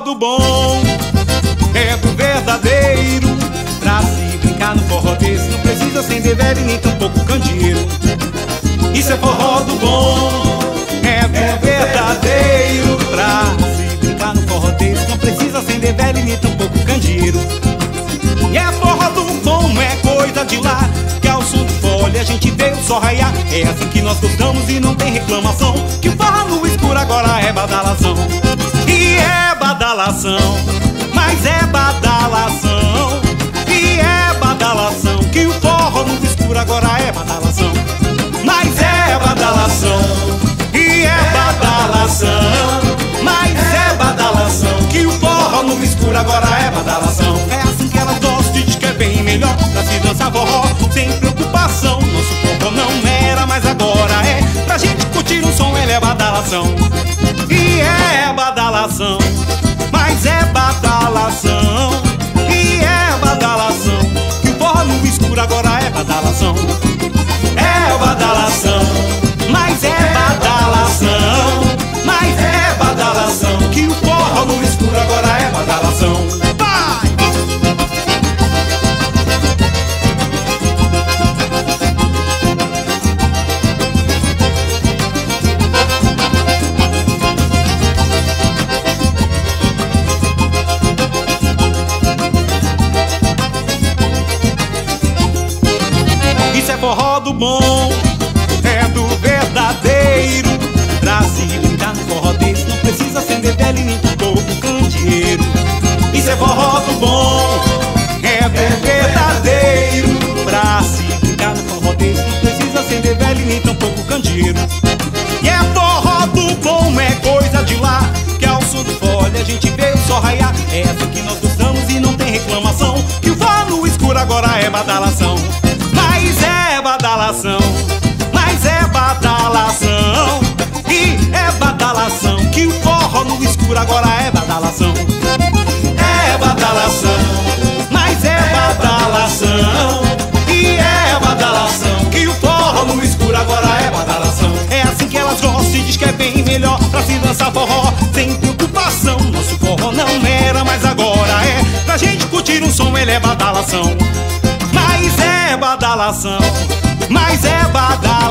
do bom, é do verdadeiro. Pra se brincar no forró desse, não precisa acender velho nem tampouco candeeiro. Isso é forró do bom, é do verdadeiro. Pra se brincar no forró desse, não precisa acender velho nem tampouco candeeiro. E é forró do bom, é coisa de lá Que ao som do fole a gente veio só raiar É assim que nós gostamos e não tem reclamação Que o forró no escuro agora é badalação é badalação, mas é badalação E é badalação, que o forró no escuro agora é badalação. Mas é badalação, e é badalação. Mas é badalação, que o forró no escuro agora é badalação. É assim que elas gostam e diz que é bem melhor Pra se dançar forró sem preocupação. Nosso forró não era, mas agora é. Pra gente curtir um som, ele é badalação. E é badalação, mas é badalação forró do bom, é do verdadeiro. Se brincar no forró desse, não precisa acender velho nem tampouco candeeiro. Isso é forró do bom, é do verdadeiro. Se brincar no forró desse, não precisa acender velho nem tampouco candeeiro. E é forró do bom, é coisa de lá. Que ao som do fole a gente veio só raiar. É essa que nós gostamos e não tem reclamação. Que o forró no escuro agora é badalação. No escuro agora é badalação. É badalação, mas é badalação. E é badalação, que o forró no escuro agora é badalação. É assim que elas gostam e diz que é bem melhor pra se dançar forró sem preocupação. Nosso forró não era, mas agora é. Pra gente curtir um som, ele é badalação. Mas é badalação, mas é badalação